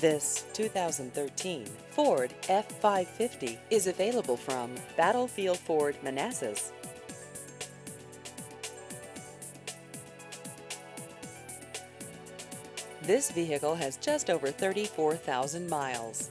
This 2013 Ford F550 is available from Battlefield Ford Manassas. This vehicle has just over 34,000 miles.